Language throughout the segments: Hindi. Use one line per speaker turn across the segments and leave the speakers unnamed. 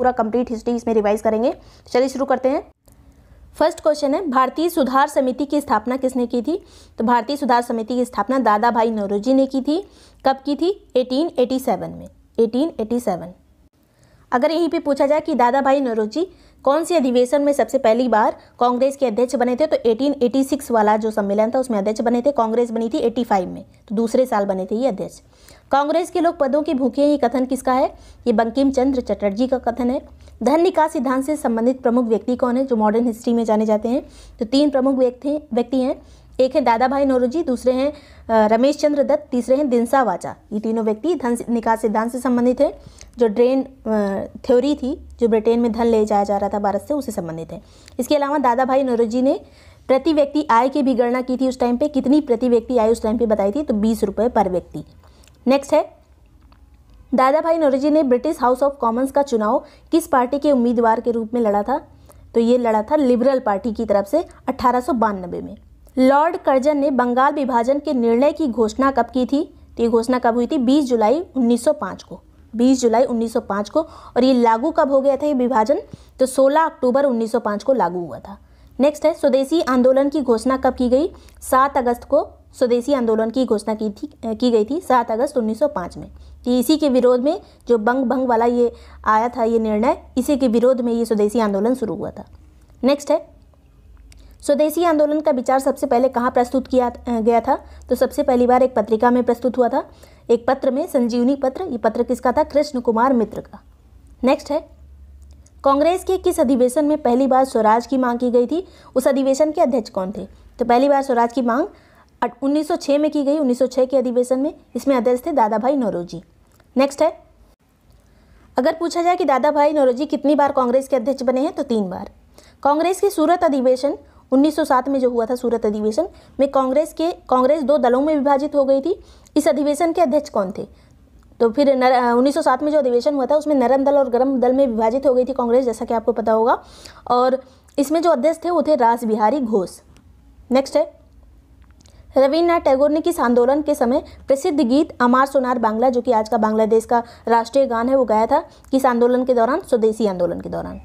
पूरा कंप्लीट हिस्ट्री इसमें रिवाइज करेंगे। चलिए शुरू करते हैं। फ़र्स्ट क्वेश्चन है, भारतीय सुधार समिति की स्थापना किसने की थी? तो भारतीय सुधार समिति की स्थापना दादा भाई नौरोजी ने की थी। कब की थी? 1887 में। 1887 अगर यहीं पे पूछा जाए कि दादा भाई नौरोजी कौन सी अधिवेशन में सबसे पहली बार कांग्रेस के अध्यक्ष बने थे तो 1886 वाला जो सम्मेलन था, उसमें अध्यक्ष बने थे, कांग्रेस बनी थी 85 में। तो दूसरे साल बने थे ये अध्यक्ष। कांग्रेस के लोग पदों के भूखे ये कथन किसका है? ये बंकिम चंद्र चटर्जी का कथन है। धन निकास सिद्धांत से संबंधित प्रमुख व्यक्ति कौन है, जो मॉडर्न हिस्ट्री में जाने जाते हैं? तो तीन प्रमुख व्यक्ति व्यक्ति हैं। एक है दादा भाई नौरोजी, दूसरे हैं रमेश चंद्र दत्त, तीसरे हैं दिनसा वाचा। ये तीनों व्यक्ति धन निकास सिद्धांत से संबंधित है, जो ड्रेन थ्योरी थी, जो ब्रिटेन में धन ले जाया जा रहा था भारत से उसे संबंधित है। इसके अलावा दादा भाई नौरोजी ने प्रति व्यक्ति आय की भी गणना की थी उस टाइम पे। कितनी प्रति व्यक्ति आय उस टाइम पे बताई थी? तो बीस रुपये पर व्यक्ति। नेक्स्ट है। दादा भाई नौरोजी ने ब्रिटिश हाउस ऑफ़ कॉमन्स का चुनाव किस पार्टी के उम्मीदवार के रूप में लड़ा था? तो ये लड़ा था लिबरल पार्टी की तरफ़ से अट्ठारह में। लॉर्ड कर्जन ने बंगाल विभाजन के निर्णय की घोषणा कब की थी? तो ये घोषणा कब हुई थी? 20 जुलाई 1905 को। 20 जुलाई 1905 को। और ये लागू कब हो गया था ये विभाजन? तो 16 अक्टूबर 1905 को लागू हुआ था। नेक्स्ट है, स्वदेशी आंदोलन की घोषणा कब की गई? 7 अगस्त को स्वदेशी आंदोलन की घोषणा की थी की गई थी 7 अगस्त 1905 में। तो इसी के विरोध में जो बंग भंग वाला ये आया था, ये निर्णय, इसी के विरोध में ये स्वदेशी आंदोलन शुरू हुआ था। नेक्स्ट है। स्वदेशी आंदोलन का विचार सबसे पहले कहाँ प्रस्तुत किया गया था? तो सबसे पहली बार एक पत्रिका में प्रस्तुत हुआ था। एक पत्र में, संजीवनी पत्र, ये पत्र किसका था? कृष्ण कुमार मित्र का। नेक्स्ट है। कांग्रेस के किस अधिवेशन में पहली बार स्वराज की मांग की गई थी? उस अधिवेशन के अध्यक्ष कौन थे? तो पहली बार स्वराज की मांग 1906 में की गई 1906 के अधिवेशन में। इसमें अध्यक्ष थे दादा भाई नौरोजी। नेक्स्ट है। अगर पूछा जाए कि दादा भाई नौरोजी कितनी बार कांग्रेस के अध्यक्ष बने हैं तो तीन बार। कांग्रेस के सूरत अधिवेशन 1907 में जो हुआ था, सूरत अधिवेशन, में कांग्रेस के, कांग्रेस दो दलों में विभाजित हो गई थी। इस अधिवेशन के अध्यक्ष कौन थे? तो फिर नर, उन्नीस में जो अधिवेशन हुआ था, उसमें नरम दल और गर्म दल में विभाजित हो गई थी कांग्रेस, जैसा कि आपको पता होगा। और इसमें जो अध्यक्ष थे, वो थे रास बिहारी घोष। नेक्स्ट है। रविन्द्रनाथ टैगोर ने किस आंदोलन के समय प्रसिद्ध गीत अमार सोनार बांग्ला, जो कि आज का बांग्लादेश का राष्ट्रीय गान है, वो गाया था? किस आंदोलन के दौरान? स्वदेशी आंदोलन के दौरान।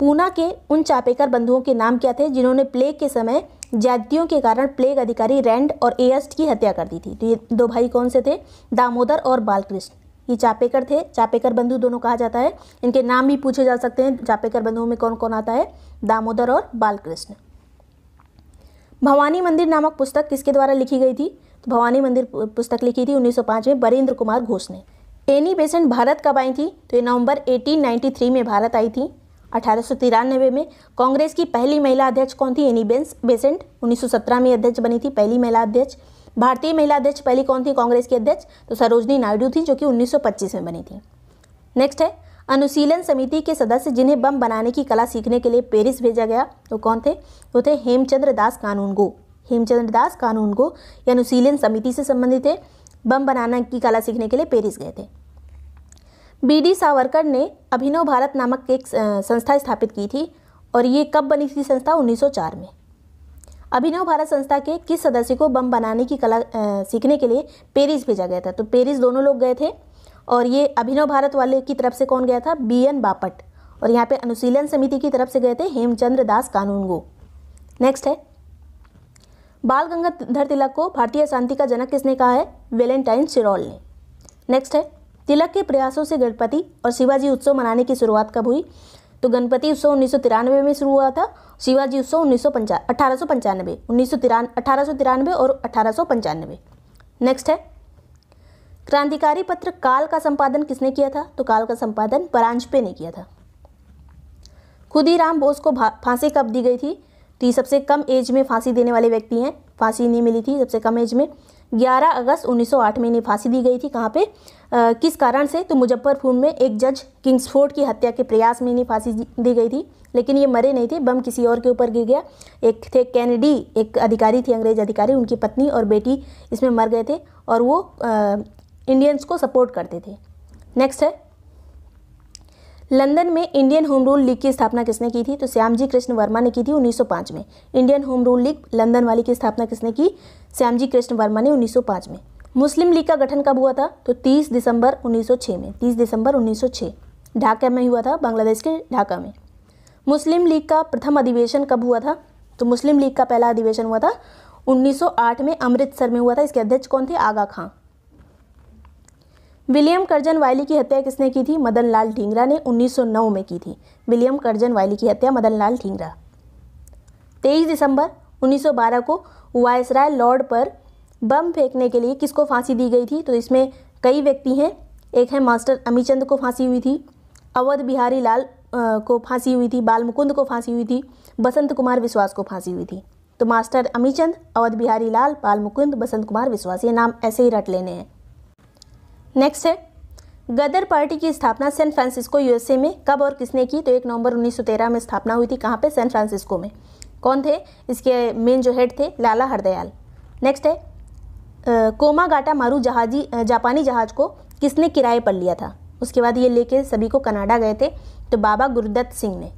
पूना के उन चापेकर बंधुओं के नाम क्या थे, जिन्होंने प्लेग के समय जातियों के कारण प्लेग अधिकारी रैंड और एयस्ट की हत्या कर दी थी? तो ये दो भाई कौन से थे? दामोदर और बालकृष्ण। ये चापेकर थे। चापेकर बंधु दोनों कहा जाता है। इनके नाम भी पूछे जा सकते हैं। चापेकर बंधुओं में कौन कौन आता है? दामोदर और बालकृष्ण। भवानी मंदिर नामक पुस्तक किसके द्वारा लिखी गई थी? तो भवानी मंदिर पुस्तक लिखी थी 1905 में बरेंद्र कुमार घोष ने। एनी बेसेंट भारत कब आई थी? तो ये नवंबर 1893 में भारत आई थी। अठारह सौ तिरानवे में कांग्रेस की पहली महिला अध्यक्ष कौन थी? एनी बेंस, बेसेंट 1917 में अध्यक्ष बनी थी पहली महिला अध्यक्ष। भारतीय महिला अध्यक्ष पहली कौन थी? कांग्रेस की अध्यक्ष तो सरोजनी नायडू थी जो कि 1925 में बनी थी। नेक्स्ट है अनुशीलन समिति के सदस्य जिन्हें बम बनाने की कला सीखने के लिए पेरिस भेजा गया तो कौन थे? वो थे हेमचंद्र दास कानूनगो। हेमचंद्र दास कानूनगो ये अनुशीलन समिति से संबंधित थे। बम बनाने की कला सीखने के लिए पेरिस गए थे। बी डी सावरकर ने अभिनव भारत नामक एक संस्था स्थापित की थी और ये कब बनी थी संस्था? 1904 में। अभिनव भारत संस्था के किस सदस्य को बम बनाने की कला सीखने के लिए पेरिस भेजा गया था? तो पेरिस दोनों लोग गए थे। और ये अभिनव भारत वाले की तरफ़ से कौन गया था? B N Bapat. और यहाँ पे अनुशीलन समिति की तरफ़ से गए थे हेमचंद्र दास कानूनगो। नेक्स्ट है। बाल गंगाधर तिलक को भारतीय शांति का जनक किसने कहा है? वेलेंटाइन सिरोल ने। नेक्स्ट है। तिलक के प्रयासों से गणपति और शिवाजी उत्सव मनाने की शुरुआत कब हुई? तो गणपति उत्सव उन्नीस सौ तिरानवे में शुरू हुआ था, शिवाजी उत्सव उन्नीस सौ पंचा, अठारह सौ पंचानवे, उन्नीस सौ तिरान, अठारह सौ तिरानवे और अठारह सौ पंचानवे। नेक्स्ट है। क्रांतिकारी पत्र काल का संपादन किसने किया था? तो काल का संपादन परांजपे ने किया था। खुदीराम बोस को फांसी कब दी गई थी? तो ये सबसे कम एज में फांसी देने वाले व्यक्ति हैं। फांसी नहीं मिली थी सबसे कम एज में। 11 अगस्त 1908 में इन्हें फांसी दी गई थी। कहाँ पे? आ, किस कारण से? तो मुजफ्फरपुर में एक जज किंग्सफोर्ड की हत्या के प्रयास में इन्हें फांसी दी गई थी। लेकिन ये मरे नहीं थे बम किसी और के ऊपर गिर गया। एक थे कैनेडी एक अधिकारी थी अंग्रेज़ अधिकारी उनकी पत्नी और बेटी इसमें मर गए थे और वो इंडियंस को सपोर्ट करते थे। नेक्स्ट है। लंदन में इंडियन होम रूल लीग की स्थापना किसने की थी? तो श्यामजी कृष्ण वर्मा ने की थी 1905 में। Indian Home Rule League London वाली की स्थापना किसने की? श्यामजी कृष्ण वर्मा ने 1905 में। मुस्लिम लीग का गठन कब हुआ था? तो 30 दिसंबर 1906 में। 30 दिसंबर 1906 ढाका में हुआ था, बांग्लादेश के ढाका में। मुस्लिम लीग का प्रथम अधिवेशन कब हुआ था? तो मुस्लिम लीग का पहला अधिवेशन हुआ था 1908 में, अमृतसर में हुआ था। इसके अध्यक्ष कौन थे? आगा खां। विलियम कर्जन वायली की हत्या किसने की थी? मदन लाल ढींगरा ने 1909 में की थी। विलियम कर्जन वायली की हत्या मदन लाल ढींगरा। 23 दिसंबर 1912 को वायसराय लॉर्ड पर बम फेंकने के लिए किसको फांसी दी गई थी? तो इसमें कई व्यक्ति हैं। एक है मास्टर अमीचंद को फांसी हुई थी। अवध बिहारी लाल को फांसी हुई थी। बाल मुकुंद को फांसी हुई थी। बसंत कुमार विश्वास को फांसी हुई थी। तो मास्टर अमीचंद, अवध बिहारी लाल, बाल मुकुंद, बसंत कुमार विश्वास, ये नाम ऐसे ही रट लेने हैं। नेक्स्ट है, गदर पार्टी की स्थापना सैन फ्रांसिस्को यूएसए में कब और किसने की? तो एक नवंबर 1913 में स्थापना हुई थी, कहाँ पे? सैन फ्रांसिस्को में। कौन थे? इसके मेन जो हेड थे, लाला हरदयाल। नेक्स्ट है कोमा गाटा मारू जहाजी जापानी जहाज़ को किसने किराए पर लिया था? उसके बाद ये लेके सभी को कनाडा गए थे तो बाबा गुरुदत्त सिंह ने।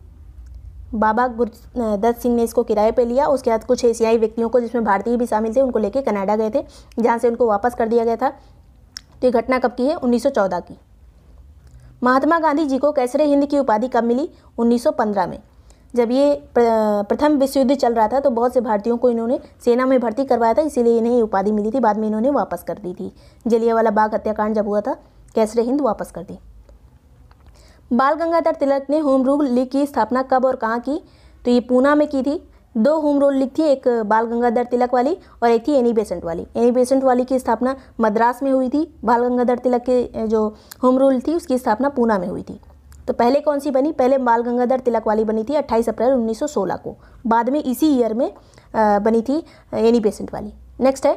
बाबा गुरुदत्त सिंह ने इसको किराए पे लिया, उसके बाद कुछ एशियाई व्यक्तियों को जिसमें भारतीय भी शामिल थे, उनको लेके कनाडा गए थे, जहाँ से उनको वापस कर दिया गया था। तो ये घटना कब की है? 1914 की। महात्मा गांधी जी को कैसरे हिंद की उपाधि कब मिली? 1915 में। जब ये प्रथम विश्व युद्ध चल रहा था तो बहुत से भारतीयों को इन्होंने सेना में भर्ती करवाया था, इसीलिए इन्हें ये उपाधि मिली थी। बाद में इन्होंने वापस कर दी थी। जलियावाला बाग हत्याकांड जब हुआ था, कैसरे हिंद वापस कर दी। बाल गंगाधर तिलक ने होम रूल लीग की स्थापना कब और कहाँ की? तो ये पूना में की थी। दो होम रूल लीग थी एक बाल गंगाधर तिलक वाली और एक थी एनी बेसेंट वाली। एनी बेसेंट वाली की स्थापना मद्रास में हुई थी, बाल गंगाधर तिलक के जो होम रूल थी, उसकी स्थापना पूना में हुई थी। तो पहले कौन सी बनी? पहले बाल गंगाधर तिलक वाली बनी थी 28 अप्रैल 1916 को। बाद में इसी ईयर में बनी थी एनी बेसेंट वाली। नेक्स्ट है।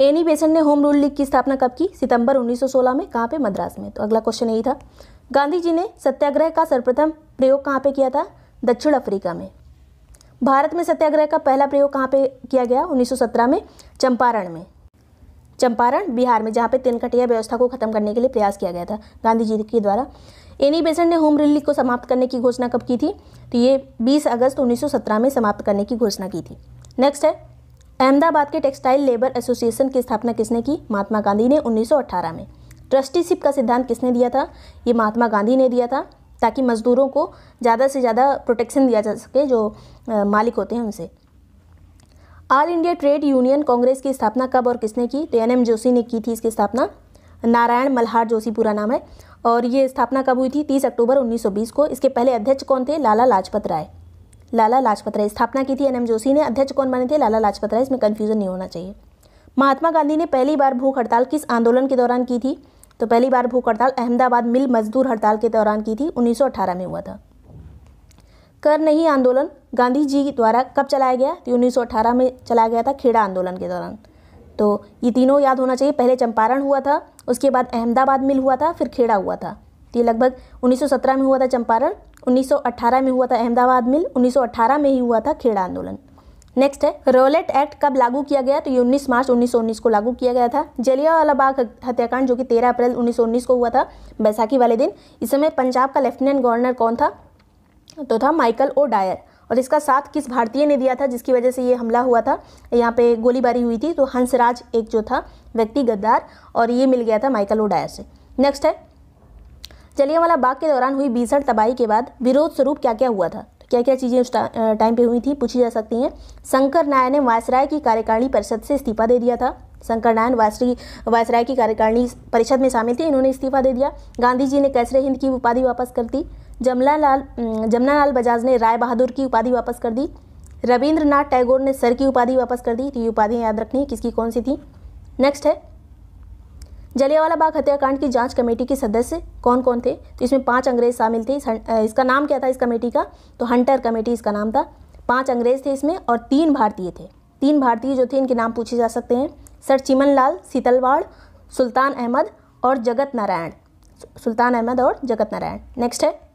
एनी बेसेंट ने होम रूल लीग की स्थापना कब की? सितंबर 1916 में, कहाँ पे? मद्रास में। तो अगला क्वेश्चन यही था। गांधी जी ने सत्याग्रह का सर्वप्रथम प्रयोग कहाँ पे किया था? दक्षिण अफ्रीका में। भारत में सत्याग्रह का पहला प्रयोग कहाँ पे किया गया? 1917 में, चंपारण में। चंपारण, बिहार में, जहाँ पे तिनकटिया व्यवस्था को खत्म करने के लिए प्रयास किया गया था गांधी जी के द्वारा। एनी बेसेंट ने होम रिलीज़ को समाप्त करने की घोषणा कब की थी? तो ये 20 अगस्त 1917 में समाप्त करने की घोषणा की थी। नेक्स्ट है, अहमदाबाद के टेक्सटाइल लेबर एसोसिएशन की स्थापना किसने की? महात्मा गांधी ने 1918 में। ट्रस्टीशिप का सिद्धांत किसने दिया था? ये महात्मा गांधी ने दिया था। ताकि मज़दूरों को ज़्यादा से ज़्यादा प्रोटेक्शन दिया जा सके जो मालिक होते हैं उनसे। All India Trade Union Congress की स्थापना कब और किसने की? तो एन एम जोशी ने की थी इसकी स्थापना। नारायण मल्हार जोशी पूरा नाम है। और ये स्थापना कब हुई थी? 30 अक्टूबर 1920 को। इसके पहले अध्यक्ष कौन थे? लाला लाजपत राय। लाला लाजपत राय। स्थापना की थी एन एम जोशी ने। अध्यक्ष कौन बने थे? लाला लाजपत राय। इसमें कन्फ्यूज़न नहीं होना चाहिए। महात्मा गांधी ने पहली बार भूख हड़ताल किस आंदोलन के दौरान की थी? तो पहली बार भूख हड़ताल अहमदाबाद मिल मजदूर हड़ताल के दौरान की थी 1918 में हुआ था। कर नहीं आंदोलन, गांधी जी द्वारा कब चलाया गया? तो 1918 में चलाया गया था खेड़ा आंदोलन के दौरान। तो ये तीनों याद होना चाहिए, पहले चंपारण हुआ था, उसके बाद अहमदाबाद मिल हुआ था, फिर खेड़ा हुआ था। तो ये लगभग 1917 में हुआ था चंपारण 1918 में हुआ था अहमदाबाद मिल 1918 में ही हुआ था खेड़ा आंदोलन। नेक्स्ट है रोलेट एक्ट कब लागू किया गया? तो ये 19 मार्च 1919 को लागू किया गया था। जलियावाला बाग हत्याकांड, जो कि 13 अप्रैल 1919 को हुआ था, बैसाखी वाले दिन। इस समय पंजाब का लेफ्टिनेंट गवर्नर कौन था? तो था माइकल ओ डायर और इसका साथ किस भारतीय ने दिया था, जिसकी वजह से ये हमला हुआ था? यहाँ पे गोलीबारी हुई थी तो हंसराज एक जो था, व्यक्ति गद्दार, और ये मिल गया था माइकल ओ डायर से। नेक्स्ट है जलियावाला बाग के दौरान हुई भीषण तबाही के बाद विरोध स्वरूप क्या क्या हुआ था? क्या क्या चीज़ें उस टाइम पे हुई थी, पूछी जा सकती हैं। शंकर नायन ने वायसराय की कार्यकारिणी परिषद से इस्तीफा दे दिया था। शंकर नारायण वायसरी वायसराय की कार्यकारिणी परिषद में शामिल थे, इन्होंने इस्तीफा दे दिया। गांधी जी ने कैसरे हिंद की उपाधि वापस कर दी। जमला लाल जमुना लाल बजाज ने राय बहादुर की उपाधि वापस कर दी। रविंद्रनाथ टैगोर ने सर की उपाधि वापस कर दी। तो ये उपाधियाँ याद रखनी किसकी, कौन सी थी? नेक्स्ट है। जलियावाला बाग हत्याकांड की जाँच कमेटी के सदस्य कौन कौन थे? तो इसमें पाँच अंग्रेज़ शामिल थे। इसका नाम क्या था इस कमेटी का? तो हंटर कमेटी इसका नाम था। पाँच अंग्रेज़ थे इसमें और तीन भारतीय थे। तीन भारतीय जो थे, इनके नाम पूछे जा सकते हैं। सर चिमन लाल सीतलवाड़, सुल्तान अहमद और जगत नारायण। सुल्तान अहमद और जगत नारायण। नेक्स्ट है।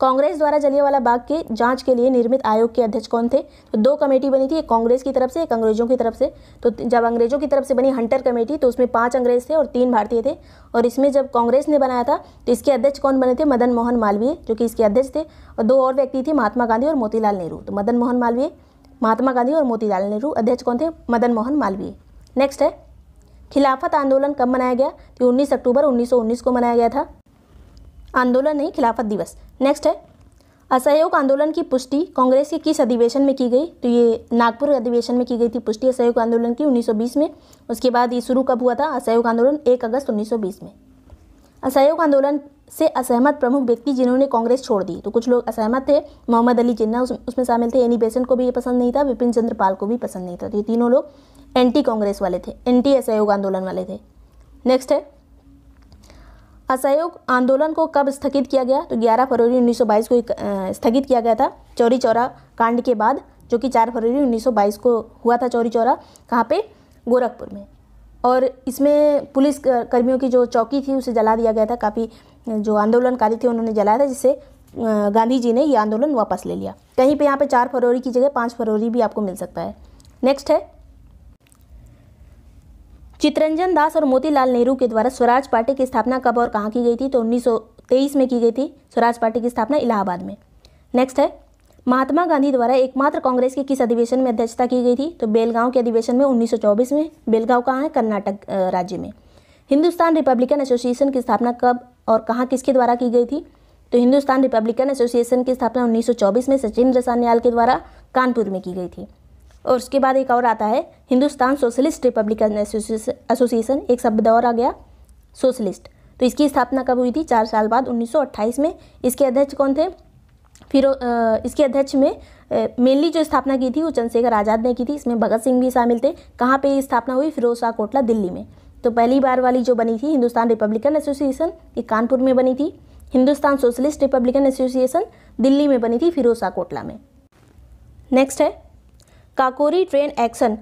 कांग्रेस द्वारा जलियावाला बाग के जाँच के लिए निर्मित आयोग के अध्यक्ष कौन थे? तो दो कमेटी बनी थी, एक कांग्रेस की तरफ़ से, एक अंग्रेज़ों की तरफ़ से। तो जब अंग्रेज़ों की तरफ़ से बनी हंटर कमेटी तो उसमें पाँच अंग्रेज़ थे और तीन भारतीय थे। और इसमें जब कांग्रेस ने बनाया था तो इसके अध्यक्ष कौन बने थे? मदन मोहन मालवीय, जो कि इसके अध्यक्ष थे। और दो और व्यक्ति थे, महात्मा गांधी और मोतीलाल नेहरू। तो मदन मोहन मालवीय, महात्मा गांधी और मोतीलाल नेहरू, अध्यक्ष कौन थे? मदन मोहन मालवीय। नेक्स्ट है, खिलाफत आंदोलन कब मनाया गया? तो उन्नीस अक्टूबर 1919 को मनाया गया था। आंदोलन नहीं खिलाफत दिवस। नेक्स्ट है असहयोग आंदोलन की पुष्टि कांग्रेस के किस अधिवेशन में की गई? तो ये नागपुर अधिवेशन में की गई थी पुष्टि असहयोग आंदोलन की 1920 में। उसके बाद ये शुरू कब हुआ था? असहयोग आंदोलन 1 अगस्त 1920 में। असहयोग आंदोलन से असहमत प्रमुख व्यक्ति जिन्होंने कांग्रेस छोड़ दी तो कुछ लोग असहमत थे। मोहम्मद अली जिन्ना उस, उसमें शामिल थे। एनी बेसेंट को भी ये पसंद नहीं था विपिन चंद्र पाल को भी पसंद नहीं था। तो ये तीनों लोग एंटी कांग्रेस वाले थे एंटी असहयोग आंदोलन वाले थे। नेक्स्ट है असहयोग आंदोलन को कब स्थगित किया गया? तो 11 फरवरी 1922 को स्थगित किया गया था, चौरी चौरा कांड के बाद, जो कि 4 फरवरी 1922 को हुआ था चौरी चौरा, कहाँ पे? गोरखपुर में। और इसमें पुलिस कर्मियों की जो चौकी थी, उसे जला दिया गया था। काफ़ी जो आंदोलनकारी थे, उन्होंने जलाया था, जिससे गांधी जी ने ये आंदोलन वापस ले लिया। कहीं पे यहाँ पे चार फरवरी की जगह, पाँच फरवरी भी आपको मिल सकता है। नेक्स्ट है चित्रंजन दास और मोतीलाल नेहरू के द्वारा स्वराज पार्टी की स्थापना कब और कहाँ की गई थी? तो 1923 में की गई थी स्वराज पार्टी की स्थापना इलाहाबाद में। नेक्स्ट है, महात्मा गांधी द्वारा एकमात्र कांग्रेस के किस अधिवेशन में अध्यक्षता की गई थी? तो बेलगांव के अधिवेशन में 1924 में, बेलगांव कहाँ है? कर्नाटक राज्य में। हिंदुस्तान रिपब्लिकन एसोसिएशन की स्थापना कब और कहाँ किसके द्वारा की गई थी? तो हिंदुस्तान रिपब्लिकन एसोसिएशन की स्थापना उन्नीस सौ चौबीस में सचिन सान्याल के द्वारा कानपुर में की गई थी। और उसके बाद एक और आता है, हिंदुस्तान सोशलिस्ट रिपब्लिकन एसोसिएशन, एक शब्द और आ गया, सोशलिस्ट। तो इसकी स्थापना कब हुई थी? चार साल बाद 1928 में। इसके अध्यक्ष कौन थे? फिर इसके अध्यक्ष में मेनली जो स्थापना की थी वो चंद्रशेखर आज़ाद ने की थी। इसमें भगत सिंह भी शामिल थे। कहाँ पे स्थापना हुई? फिरोज कोटला, दिल्ली में। तो पहली बार वाली जो बनी थी, हिंदुस्तान रिपब्लिकन एसोसिएशन, ये कानपुर में बनी थी। Hindustan Socialist Republican Association, Delhi में बनी थी फिरोज कोटला में। नेक्स्ट है काकोरी ट्रेन एक्शन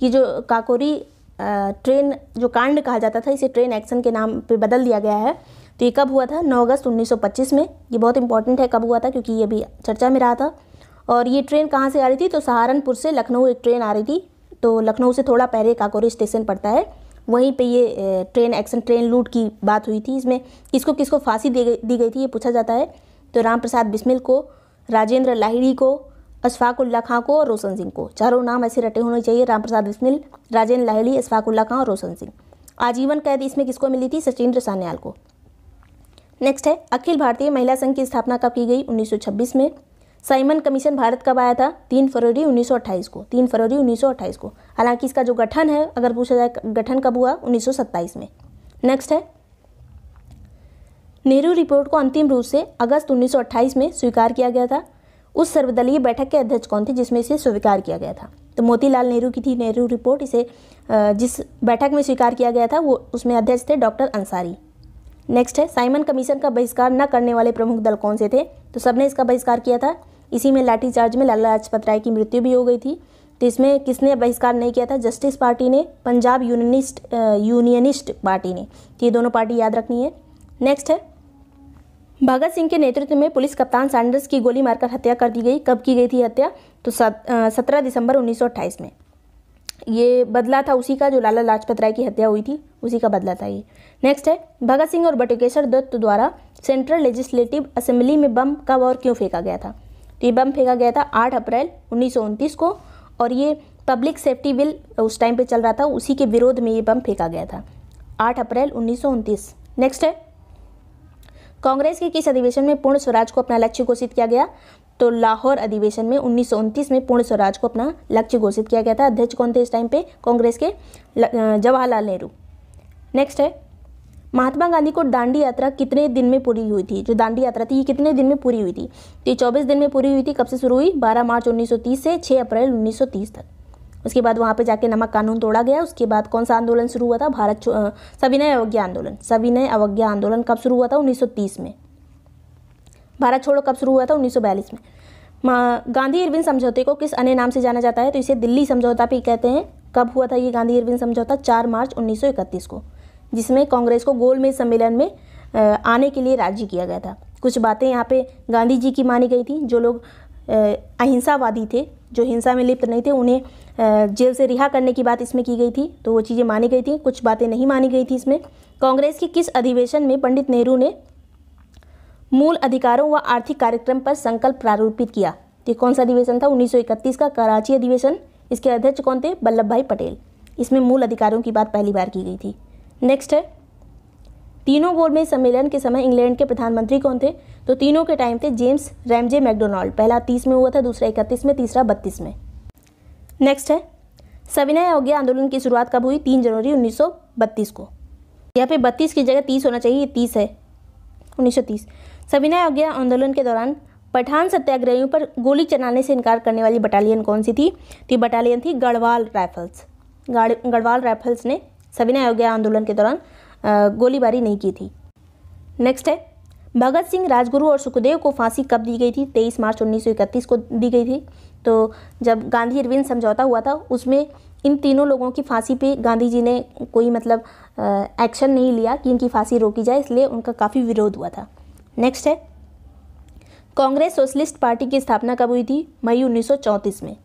की जो काकोरी ट्रेन जो कांड कहा जाता था, इसे ट्रेन एक्शन के नाम पे बदल दिया गया है। तो ये कब हुआ था? 9 अगस्त 1925 में। ये बहुत इंपॉर्टेंट है कब हुआ था, क्योंकि ये भी चर्चा में रहा था। और ये ट्रेन कहाँ से आ रही थी? तो सहारनपुर से लखनऊ एक ट्रेन आ रही थी। तो लखनऊ से थोड़ा पहले काकोरी स्टेशन पड़ता है। वहीं पे ये ट्रेन एक्शन, ट्रेन लूट की बात हुई थी। इसमें किसको किसको फांसी दी गई दी गई थी, ये पूछा जाता है। तो राम प्रसाद बिस्मिल को, राजेंद्र लाहिड़ी को अशफाकुल्ला खां को और रोशन सिंह को। चारों नाम ऐसे रटे होने चाहिए। राम प्रसाद बिस्मिल, राजेंद्र लाहिड़ी अशफाकुल्ला खां और रोशन सिंह। आजीवन कैद इसमें किसको मिली थी? सचिंद्र सान्याल को। नेक्स्ट है, अखिल भारतीय महिला संघ की स्थापना कब की गई? 1926 में। साइमन कमीशन भारत कब आया था? तीन फरवरी 1928 को। तीन फरवरी 1928 को। हालाँकि इसका जो गठन है, अगर पूछा जाए, गठन कब हुआ? 1927 में। नेक्स्ट है, नेहरू रिपोर्ट को अंतिम रूप से अगस्त 1928 में स्वीकार किया गया था। उस सर्वदलीय बैठक के अध्यक्ष कौन थे जिसमें इसे स्वीकार किया गया था? तो मोतीलाल नेहरू की थी नेहरू रिपोर्ट। इसे जिस बैठक में स्वीकार किया गया था, वो उसमें अध्यक्ष थे डॉक्टर अंसारी। नेक्स्ट है, साइमन कमीशन का बहिष्कार न करने वाले प्रमुख दल कौन से थे? तो सबने इसका बहिष्कार किया था। इसी में लाठीचार्ज में लाला लाजपत राय की मृत्यु भी हो गई थी। तो इसमें किसने बहिष्कार नहीं किया था? जस्टिस पार्टी ने, पंजाब यूनियनिस्ट यूनियनिस्ट पार्टी ने। तो ये दोनों पार्टी याद रखनी है। नेक्स्ट है भगत सिंह के नेतृत्व में पुलिस कप्तान सैंडर्स की गोली मारकर हत्या कर दी गई। कब की गई थी हत्या? तो सत्रह दिसंबर 1928 में। ये बदला था उसी का जो लाला लाजपत राय की हत्या हुई थी, उसी का बदला था ये। नेक्स्ट है, भगत सिंह और बटुकेश्वर दत्त द्वारा सेंट्रल लेजिस्लेटिव असेंबली में बम कब और क्यों फेंका गया था? तो ये बम फेंका गया था आठ अप्रैल उन्नीस सौ उनतीस को, और ये पब्लिक सेफ्टी बिल उस टाइम पे चल रहा था, उसी के विरोध में ये बम फेंका गया था। आठ अप्रैल उन्नीस सौ उनतीस। नेक्स्ट है कांग्रेस के किस अधिवेशन में पूर्ण स्वराज को अपना लक्ष्य घोषित किया गया? तो लाहौर अधिवेशन में उन्नीस सौ उनतीस में पूर्ण स्वराज को अपना लक्ष्य घोषित किया गया था। अध्यक्ष कौन थे इस टाइम पे? कांग्रेस के जवाहरलाल नेहरू। नेक्स्ट है। महात्मा गांधी को दांडी यात्रा कितने दिन में पूरी हुई थी? जो दांडी यात्रा थी, ये कितने दिन में पूरी हुई थी? तो ये चौबीस दिन में पूरी हुई थी। कब से शुरू हुई? 12 मार्च 1930 से 6 अप्रैल 1930 तक। उसके बाद वहाँ पे जाके नमक कानून तोड़ा गया। उसके बाद कौन सा आंदोलन शुरू हुआ था? भारत सविनय अवज्ञा आंदोलन। सविनय अवज्ञा आंदोलन कब शुरू हुआ था? 1930 में। भारत छोड़ो, कब शुरू हुआ था? 1942 में। गांधी इरविन समझौते को किस अन्य नाम से जाना जाता है? तो इसे दिल्ली समझौता भी कहते हैं। कब हुआ था ये गांधी इरविन समझौता? चार मार्च उन्नीस सौ इकतीस को, जिसमें कांग्रेस को गोलमेज सम्मेलन में आने के लिए राज़ी किया गया था। कुछ बातें यहाँ पे गांधी जी की मानी गई थी, जो लोग अहिंसावादी थे, जो हिंसा में लिप्त नहीं थे, उन्हें जेल से रिहा करने की बात इसमें की गई थी तो वो चीज़ें मानी गई थी, कुछ बातें नहीं मानी गई थी इसमें। कांग्रेस के किस अधिवेशन में पंडित नेहरू ने मूल अधिकारों व आर्थिक कार्यक्रम पर संकल्प प्रारूपित किया? तो कौन सा अधिवेशन था? 1931 का कराची अधिवेशन। इसके अध्यक्ष कौन थे? वल्लभ भाई पटेल। इसमें मूल अधिकारों की बात पहली बार की गई थी। नेक्स्ट है, तीनों गोलमेज सम्मेलन के समय इंग्लैंड के प्रधानमंत्री कौन थे? तो तीनों के टाइम थे जेम्स रैमजे मैकडोनाल्ड पहला तीस में हुआ था, दूसरा इकतीस में, तीसरा बत्तीस में। नेक्स्ट है, सविनय अवज्ञा आंदोलन की शुरुआत कब हुई? तीन जनवरी 1932 को। यहाँ पे बत्तीस की जगह तीस होना चाहिए, ये तीस है 1930 सविनय अवज्ञा आंदोलन के दौरान पठान सत्याग्रहियों पर गोली चलाने से इनकार करने वाली बटालियन कौन सी थी? तो बटालियन थी गढ़वाल राइफल्स गढ़वाल राइफल्स ने सविनय अवज्ञा आंदोलन के दौरान गोलीबारी नहीं की थी। नेक्स्ट है भगत सिंह राजगुरु और सुखदेव को फांसी कब दी गई थी? तेईस मार्च 1931 को दी गई थी। तो जब गांधी अरविंद समझौता हुआ था, उसमें इन तीनों लोगों की फांसी पे गांधी जी ने कोई मतलब एक्शन नहीं लिया कि इनकी फांसी रोकी जाए, इसलिए उनका काफ़ी विरोध हुआ था। नेक्स्ट है। कांग्रेस सोशलिस्ट पार्टी की स्थापना कब हुई थी? मई उन्नीस सौ चौंतीस में।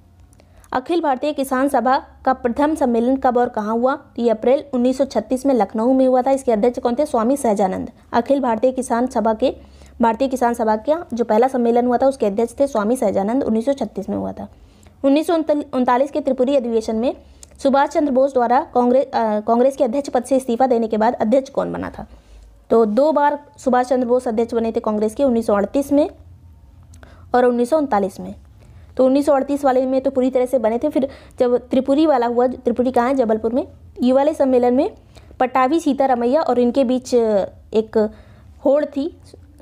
अखिल भारतीय किसान सभा का प्रथम सम्मेलन कब और कहाँ हुआ? तो ये अप्रैल 1936 में लखनऊ में हुआ था। इसके अध्यक्ष कौन थे? स्वामी सहजानंद। अखिल भारतीय किसान सभा के, भारतीय किसान सभा का जो पहला सम्मेलन हुआ था, उसके अध्यक्ष थे स्वामी सहजानंद। 1936 में हुआ था। उन्नीस सौ उनतालीस के त्रिपुरी अधिवेशन में सुभाष चंद्र बोस द्वारा कांग्रेस कांग्रेस के अध्यक्ष पद से इस्तीफा देने के बाद अध्यक्ष कौन बना था? तो दो बार सुभाष चंद्र बोस अध्यक्ष बने थे कांग्रेस के उन्नीस सौ अड़तीस में और उन्नीस सौ उनतालीस में। तो उन्नीस सौ अड़तीस वाले में तो पूरी तरह से बने थे। फिर जब त्रिपुरी वाला हुआ, त्रिपुरी कहाँ है? जबलपुर में। ये वाले सम्मेलन में पटावी, सीतारमैया और इनके बीच एक होड़ थी,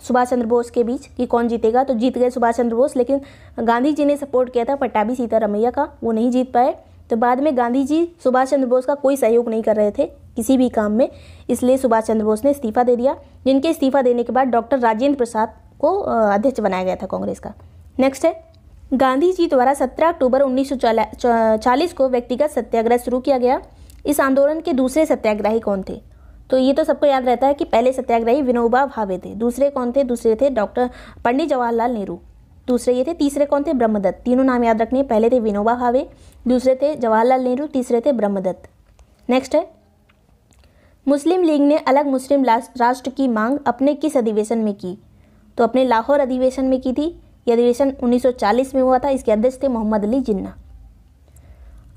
सुभाष चंद्र बोस के बीच कि कौन जीतेगा। तो जीत गए सुभाष चंद्र बोस, लेकिन गांधी जी ने सपोर्ट किया था पटाभी सीतारमैया का। वो नहीं जीत पाए। तो बाद में गांधी जी सुभाष चंद्र बोस का कोई सहयोग नहीं कर रहे थे किसी भी काम में। इसलिए सुभाष चंद्र बोस ने इस्तीफा दे दिया। जिनके इस्तीफा देने के बाद डॉक्टर राजेंद्र प्रसाद को अध्यक्ष बनाया गया था कांग्रेस का। नेक्स्ट है। गांधी जी द्वारा 17 अक्टूबर 1940 को व्यक्तिगत सत्याग्रह शुरू किया गया। इस आंदोलन के दूसरे सत्याग्रही कौन थे? तो ये तो सबको याद रहता है कि पहले सत्याग्रही विनोबा भावे थे। दूसरे कौन थे? दूसरे थे डॉक्टर पंडित जवाहरलाल नेहरू। दूसरे ये थे, तीसरे कौन थे? ब्रह्मदत्त। तीनों नाम याद रखने। पहले थे विनोबा भावे, दूसरे थे जवाहरलाल नेहरू, तीसरे थे ब्रह्मदत्त। नेक्स्ट है। मुस्लिम लीग ने अलग मुस्लिम राष्ट्र की मांग अपने किस अधिवेशन में की? तो अपने लाहौर अधिवेशन में की थी। यह अधिवेशन 1940 में हुआ था, इसके अध्यक्ष थे मोहम्मद अली जिन्ना।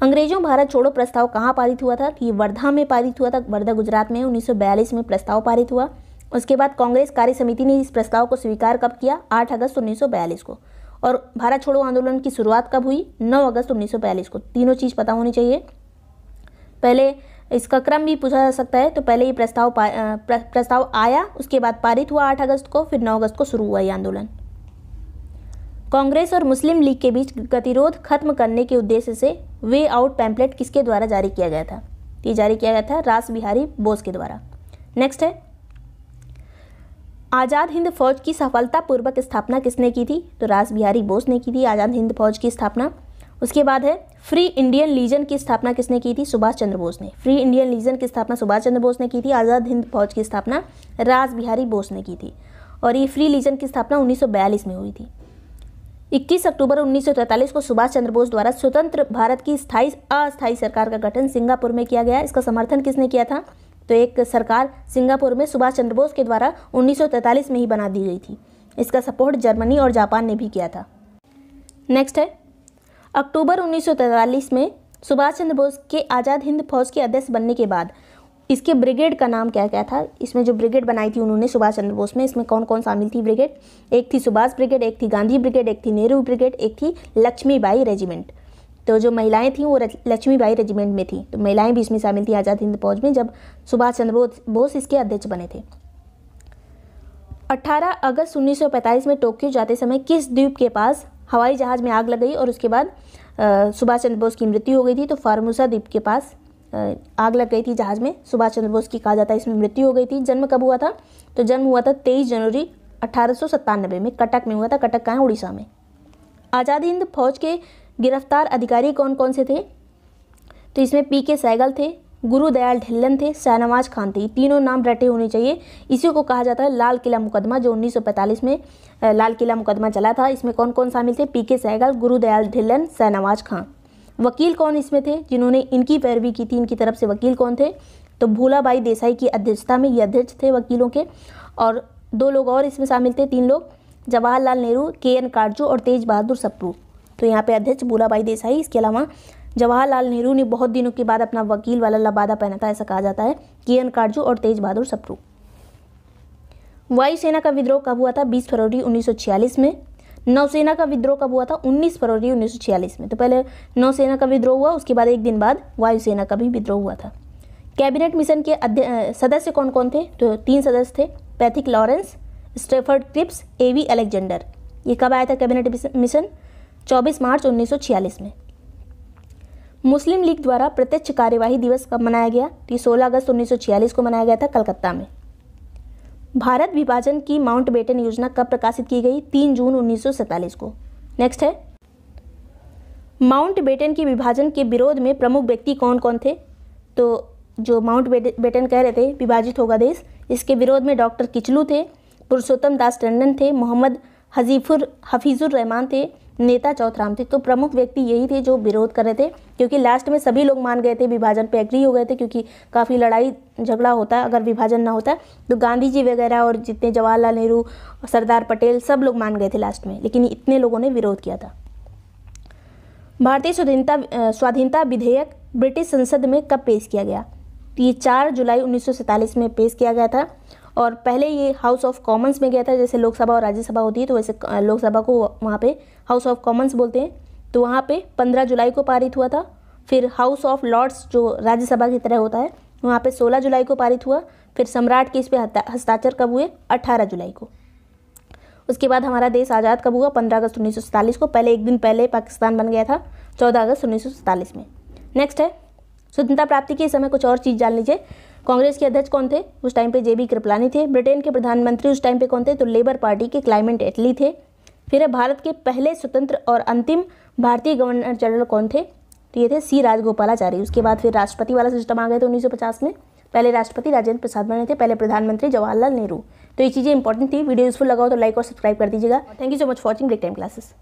अंग्रेज़ों भारत छोड़ो प्रस्ताव कहाँ पारित हुआ था? ये वर्धा में पारित हुआ था, वर्धा गुजरात में 1942 में प्रस्ताव पारित हुआ। उसके बाद कांग्रेस कार्य समिति ने इस प्रस्ताव को स्वीकार कब किया? 8 अगस्त 1942 को। और भारत छोड़ो आंदोलन की शुरुआत कब हुई? 9 अगस्त 1942 को। तीनों चीज़ पता होनी चाहिए। पहले इसका क्रम भी पूछा जा सकता है तो पहले ये प्रस्ताव प्रस्ताव आया, उसके बाद पारित हुआ आठ अगस्त को, फिर नौ अगस्त को शुरू हुआ ये आंदोलन। कांग्रेस और मुस्लिम लीग के बीच गतिरोध खत्म करने के उद्देश्य से वे आउट पैम्पलेट किसके द्वारा जारी किया गया था? ये जारी किया गया था रास बिहारी बोस के द्वारा। नेक्स्ट है। आज़ाद हिंद फौज की सफलतापूर्वक स्थापना किसने की थी? तो रास बिहारी बोस ने की थी आज़ाद हिंद फौज की स्थापना। उसके बाद है, फ्री इंडियन लीजन की स्थापना किसने की थी? सुभाष चंद्र बोस ने। फ्री इंडियन लीजन की स्थापना सुभाष चंद्र बोस ने की थी, आज़ाद हिंद फौज की स्थापना राज बिहारी बोस ने की थी। और ये फ्री लीजन की स्थापना 1942 में हुई थी। 21 अक्टूबर 1943 को सुभाष चंद्र बोस द्वारा स्वतंत्र भारत की स्थायी, अस्थायी सरकार का गठन सिंगापुर में किया गया। इसका समर्थन किसने किया था? तो एक सरकार सिंगापुर में सुभाष चंद्र बोस के द्वारा 1943 में ही बना दी गई थी। इसका सपोर्ट जर्मनी और जापान ने भी किया था। नेक्स्ट है। अक्टूबर 1943 में सुभाष चंद्र बोस के आज़ाद हिंद फौज के अध्यक्ष बनने के बाद इसके ब्रिगेड का नाम क्या क्या था? इसमें जो ब्रिगेड बनाई थी उन्होंने, सुभाष चंद्र बोस में, इसमें कौन कौन शामिल थी ब्रिगेड? एक थी सुभाष ब्रिगेड, एक थी गांधी ब्रिगेड, एक थी नेहरू ब्रिगेड, एक थी लक्ष्मीबाई रेजिमेंट। तो जो महिलाएँ थीं, वो लक्ष्मीबाई रेजिमेंट में थी। तो महिलाएँ भी इसमें शामिल थी आज़ाद हिंद फौज में, जब सुभाष चंद्र बोस बोस इसके अध्यक्ष बने थे। 18 अगस्त 1945 में टोक्यो जाते समय किस द्वीप के पास हवाई जहाज़ में आग लग गई और उसके बाद सुभाष चंद्र बोस की मृत्यु हो गई थी तो फार्मूसा द्वीप के पास आग लग गई थी जहाज़ में। सुभाष चंद्र बोस की कहा जाता है, इसमें मृत्यु हो गई थी। जन्म कब हुआ था? तो जन्म हुआ था तेईस जनवरी अठारह सौ सत्तानबे में। कटक में हुआ था। कटक कहाँ उड़ीसा में। आज़ादी हिंद फौज के गिरफ़्तार अधिकारी कौन कौन से थे? तो इसमें पी के सैगल थे गुरुदयाल ढिल्लन थे, शाहनवाज खान थे। तीनों नाम रटे होने चाहिए। इसी को कहा जाता है लाल किला मुकदमा, जो 1945 में लाल किला मुकदमा चला था। इसमें कौन कौन शामिल थे? पी के सहगल गुरुदयाल ढिल्लन, शाहनवाज खान। वकील कौन इसमें थे? जिन्होंने इनकी पैरवी की थी, इनकी तरफ़ से वकील कौन थे? तो भूलाबाई देसाई की अध्यक्षता में ये अध्यक्ष थे वकीलों के। और दो लोग और इसमें शामिल थे, तीन लोग, जवाहरलाल नेहरू, के एन काटजू और तेज बहादुर सप्रू। तो यहाँ पे अध्यक्ष भूलाबाई देसाई, इसके अलावा जवाहरलाल नेहरू ने बहुत दिनों के बाद अपना वकील वाला लबादा पहना था ऐसा कहा जाता है, के एन काटजू और तेज बहादुर सप्रू। वायुसेना का विद्रोह कब हुआ था? 20 फरवरी 1946 में। नौसेना का विद्रोह कब हुआ था? 19 फरवरी 1946 में। तो पहले नौसेना का विद्रोह हुआ, उसके बाद एक दिन बाद वायुसेना का भी विद्रोह हुआ था। कैबिनेट मिशन के सदस्य कौन कौन थे? तो तीन सदस्य थे, Pethick Lawrence, Stafford Cripps, A V Alexander ये कब आया था कैबिनेट मिशन? 24 मार्च 1946 में। मुस्लिम लीग द्वारा प्रत्यक्ष कार्यवाही दिवस कब मनाया गया? तो ये 16 अगस्त 1946 को मनाया गया था कलकत्ता में। भारत विभाजन की माउंट बेटन योजना कब प्रकाशित की गई? तीन जून उन्नीस सौ सैंतालीस को। नेक्स्ट है। माउंट बेटन के विभाजन के विरोध में प्रमुख व्यक्ति कौन कौन थे? तो जो माउंट बेटन कह रहे थे, विभाजित होगा देश। इसके विरोध में डॉक्टर किचलू थे, पुरुषोत्तम दास टंडन थे, मोहम्मद हजीफुर हफीज़ुर रहमान थे नेता चौथराम थे। तो प्रमुख व्यक्ति यही थे जो विरोध कर रहे थे, क्योंकि लास्ट में सभी लोग मान गए थे, विभाजन पे एग्री हो गए थे, क्योंकि काफ़ी लड़ाई, झगड़ा होता अगर विभाजन ना होता तो गांधी जी वगैरह और जितने जवाहरलाल नेहरू, सरदार पटेल सब लोग मान गए थे लास्ट में, लेकिन इतने लोगों ने विरोध किया था। भारतीय स्वाधीनता स्वाधीनता विधेयक ब्रिटिश संसद में कब पेश किया गया? तो ये चार जुलाई उन्नीस सौ सैंतालीस में पेश किया गया था, और पहले ये हाउस ऑफ़ कॉमन्स में गया था, जैसे लोकसभा और राज्यसभा होती है तो वैसे लोकसभा को वहाँ पे हाउस ऑफ़ कॉमन्स बोलते हैं। तो वहाँ पे पंद्रह जुलाई को पारित हुआ था। फिर हाउस ऑफ़ लॉर्ड्स जो राज्यसभा की तरह होता है, वहाँ पे सोलह जुलाई को पारित हुआ। फिर सम्राट के इस पर हस्ताक्षर कब हुए? अट्ठारह जुलाई को। उसके बाद हमारा देश आज़ाद कब हुआ? पंद्रह अगस्त उन्नीस सौ सैंतालीस को। पहले एक दिन पहले पाकिस्तान बन गया था, चौदह अगस्त उन्नीस सौ सैंतालीस में। नेक्स्ट है, स्वतंत्रता प्राप्ति के समय कुछ और चीज़ जान लीजिए। कांग्रेस के अध्यक्ष कौन थे? उस टाइम पे जेबी कृपलानी थे। ब्रिटेन के प्रधानमंत्री उस टाइम पे कौन थे? तो लेबर पार्टी के क्लाइमेट एटली थे। फिर भारत के पहले स्वतंत्र और अंतिम भारतीय गवर्नर जनरल कौन थे? तो ये थे सी राजगोपालाचारी उसके बाद फिर राष्ट्रपति वाला सिस्टम आ गया था उन्नीस में। पहले राष्ट्रपति राजेंद्र प्रसाद बने थे, पहले प्रधानमंत्री जवाहरलाल नेहरू। तो ये चीज़ें इंपॉर्टेंट थी। वीडियो यूजफुल लगा तो लाइक और सब्सक्राइब कर दीजिएगा। Thank you so much watching break time classes